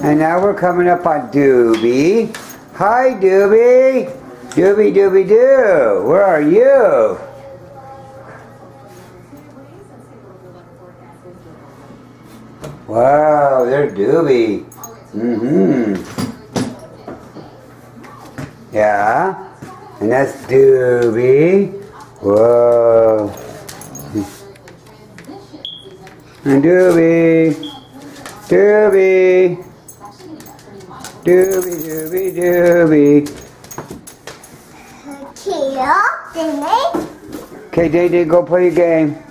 And now we're coming up on Doobie. Hi, Doobie. Doobie, Doobie, Doo. Where are you? Wow, there's Doobie. Mm-hmm. Yeah. And that's Doobie. Whoa. And Doobie. Doobie. Doobie. Kill, Disney. Okay, Day, go play your game.